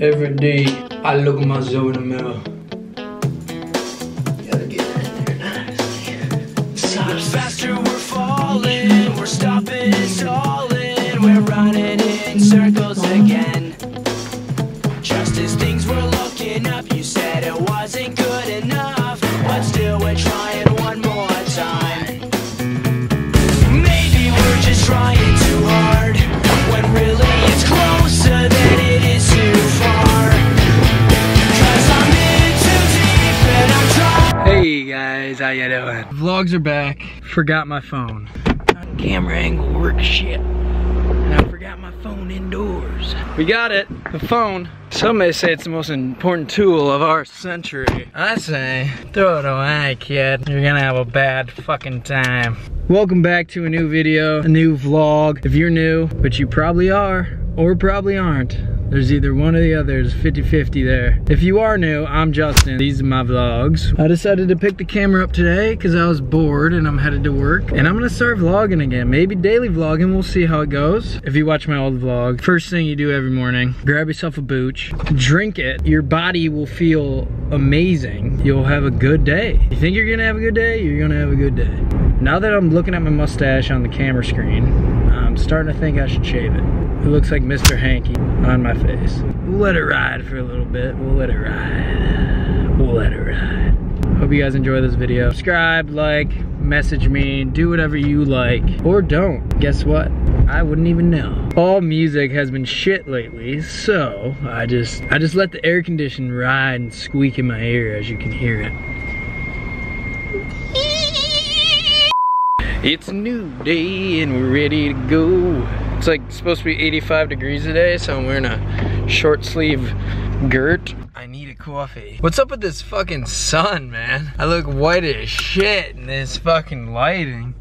Every day I look at myself in the mirror. The faster we're falling, we're stopping and stalling, we're running in circles again. Vlogs are back. Forgot my phone. Camera angle work shit. And I forgot my phone indoors. We got it, the phone. Some may say it's the most important tool of our century. I say, throw it away, kid. You're gonna have a bad fucking time. Welcome back to a new video, a new vlog. If you're new, which you probably are, or probably aren't, there's either one or the other, there's 50-50 there. If you are new, I'm Justin. These are my vlogs. I decided to pick the camera up today because I was bored and I'm headed to work. And I'm gonna start vlogging again. Maybe daily vlogging, we'll see how it goes. If you watch my old vlog, first thing you do every morning, grab yourself a booch, drink it. Your body will feel amazing. You'll have a good day. You think you're gonna have a good day? You're gonna have a good day. Now that I'm looking at my mustache on the camera screen, I'm starting to think I should shave it. It looks like Mr. Hankey on my face. We'll let it ride for a little bit. We'll let it ride. We'll let it ride. Hope you guys enjoy this video. Subscribe, like, message me, do whatever you like. Or don't. Guess what? I wouldn't even know. All music has been shit lately, so I just I just let the air condition ride and squeak in my ear as you can hear it. It's a new day and we're ready to go. It's like supposed to be 85 degrees today, so I'm wearing a short sleeve girt. I need a coffee. What's up with this fucking sun, man? I look white as shit in this fucking lighting.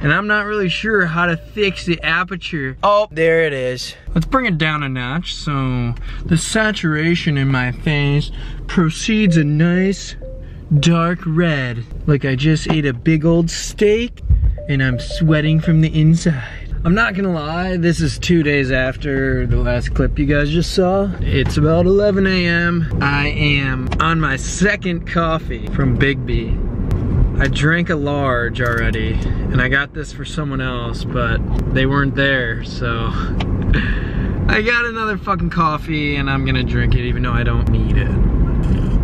And I'm not really sure how to fix the aperture. Oh, there it is. Let's bring it down a notch so the saturation in my face proceeds a nice dark red. Like I just ate a big old steak and I'm sweating from the inside. I'm not gonna lie, this is two days after the last clip you guys just saw. It's about 11 a.m. I am on my second coffee from Biggby. I drank a large already, and I got this for someone else, but they weren't there, so I got another fucking coffee and I'm gonna drink it even though I don't need it.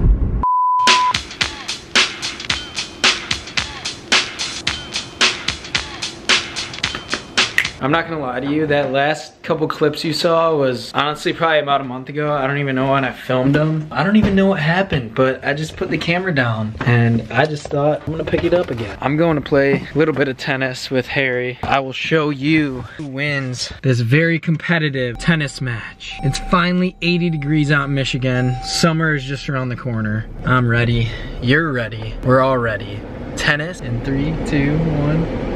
I'm not gonna lie to you, that last couple clips you saw was honestly probably about a month ago. I don't even know when I filmed them. I don't even know what happened, but I just put the camera down and I just thought I'm gonna pick it up again. I'm going to play a little bit of tennis with Harry. I will show you who wins this very competitive tennis match. It's finally 80 degrees out in Michigan. Summer is just around the corner. I'm ready. You're ready. We're all ready. Tennis in three, two, one.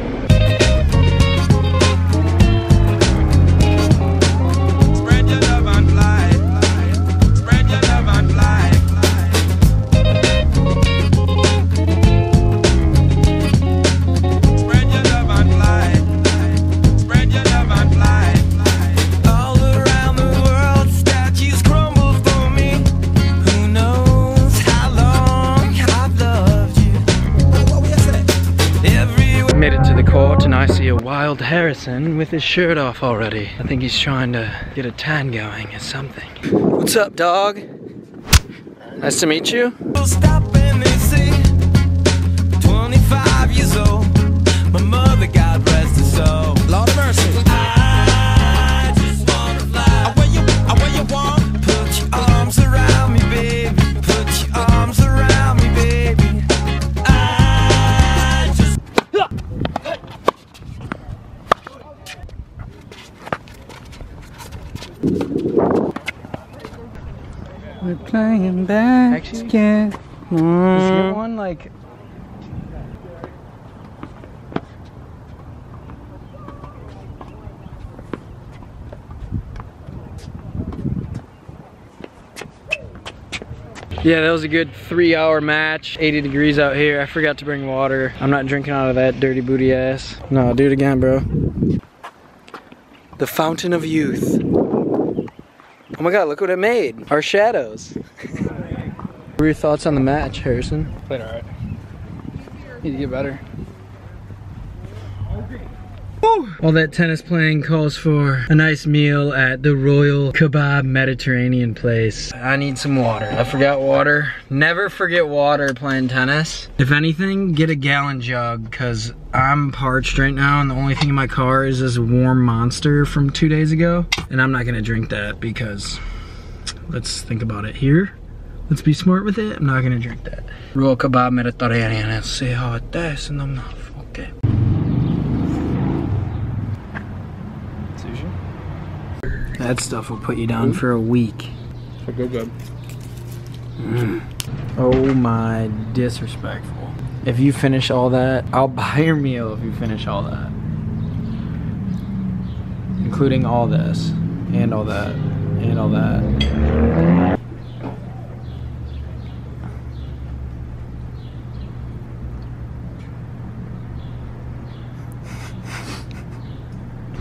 I see a wild Harrison with his shirt off already. I think he's trying to get a tan going or something. What's up, dog? Nice to meet you. Stop and they playing back again. Is your one like? Yeah, that was a good three hour match. 80 degrees out here. I forgot to bring water. I'm not drinking out of that dirty booty ass. No, do it again, bro. The fountain of youth. Oh my god, look what it made. Our shadows. what were your thoughts on the match, Harrison? Played alright. Need to get better. All that tennis playing calls for a nice meal at the Royal Kebab Mediterranean place. I need some water. I forgot water. Never forget water playing tennis. If anything, get a gallon jug because I'm parched right now and the only thing in my car is this warm monster from two days ago. And I'm not gonna drink that because let's think about it here. Let's be smart with it. I'm not gonna drink that. Royal Kebab Mediterranean. Let's see how it tastes in the mouth. That stuff will put you down for a week. So go good. Mm. Oh my, disrespectful. If you finish all that, I'll buy your meal if you finish all that. Including all this, and all that, and all that.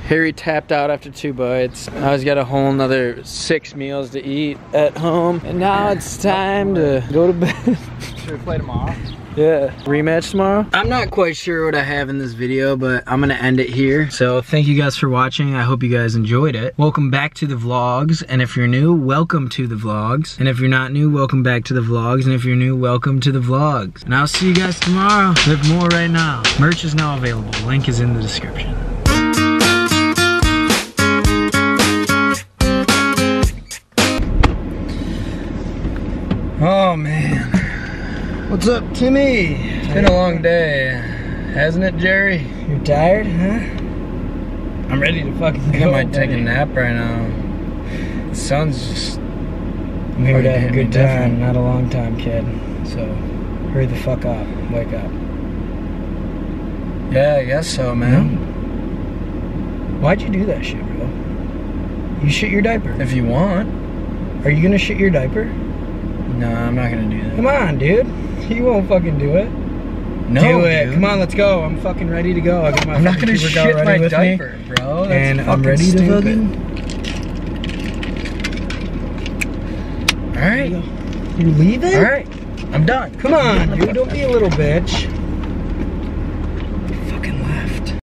Harry tapped out after two bites. Now he's got a whole nother six meals to eat at home. And now it's time to oh, go to bed. Should we play tomorrow? Yeah. Rematch tomorrow? I'm not quite sure what I have in this video, but I'm gonna end it here. So thank you guys for watching. I hope you guys enjoyed it. Welcome back to the vlogs. And if you're new, welcome to the vlogs. And if you're not new, welcome back to the vlogs. And if you're new, welcome to the vlogs. And I'll see you guys tomorrow. Have more right now. Merch is now available. Link is in the description. What's up, Timmy? It's been a long day, hasn't it, Jerry? You're tired, huh? I'm ready to fucking I think I might take a nap right now. The sun's just. I'm here a good time, not a long time, kid. So, hurry the fuck up. Wake up. Yeah, I guess so, man. Why'd you do that shit, bro? You shit your diaper. If you want. Are you gonna shit your diaper? No, I'm not gonna do that. Come on, dude. You won't fucking do it. No, do it. dude. Come on, let's go. I'm fucking ready to go. I got my I'm not gonna shit my with me. diaper, bro. That's and I'm ready to stupid. fucking. All right. You leaving? All right. I'm done. Come on, dude. Don't be a little bitch.